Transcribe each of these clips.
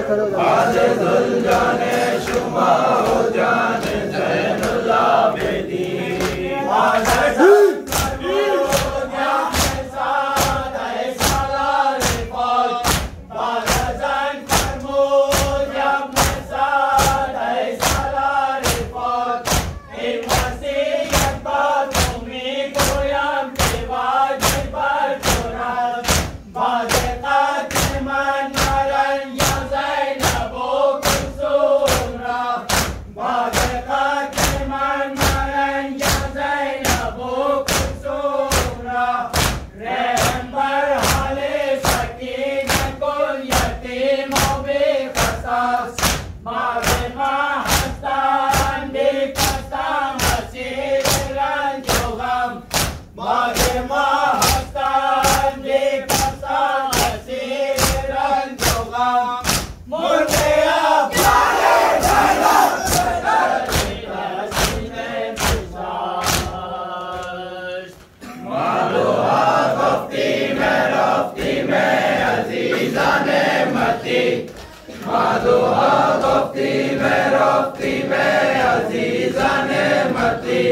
سے کھڑے ہو جانے یافتی میں عزیزان متی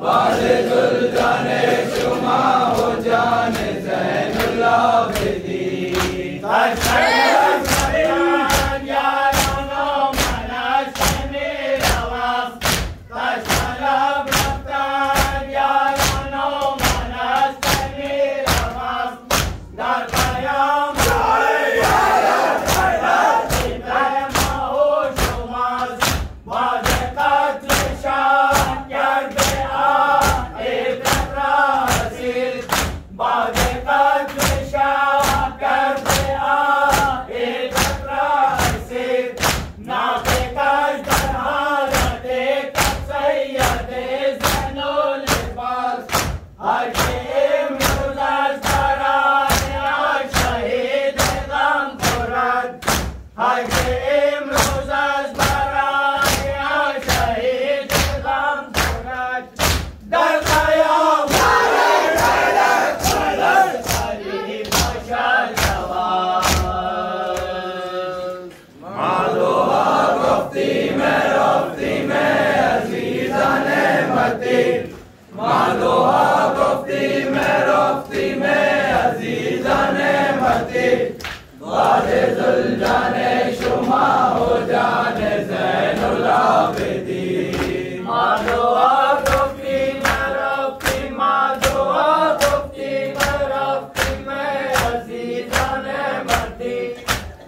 بال گل جانے شما ہو جان زین اللہ بدی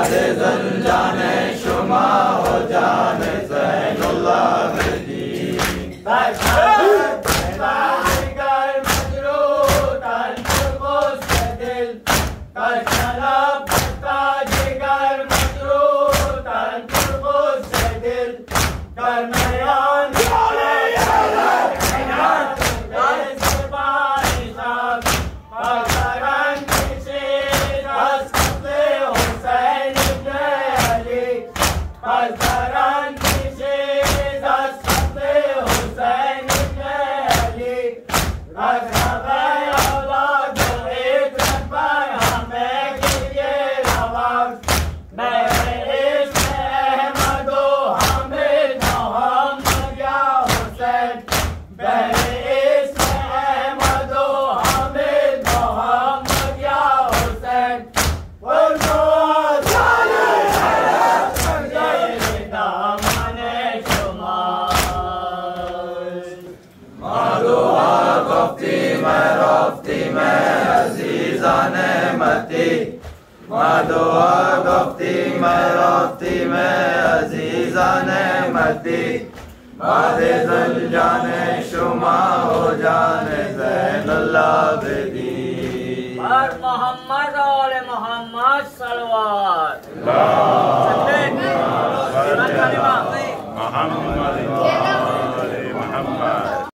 زل جانے شما ہو جانے گفتی میں عزیزان متی دعا گفتی میں رفتی میں عزیزان احمدی۔ بعد ذل جان شما ہو جان زین اللہ بدی۔ بر محمد آل محمد صلوات۔ اللہ